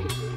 you.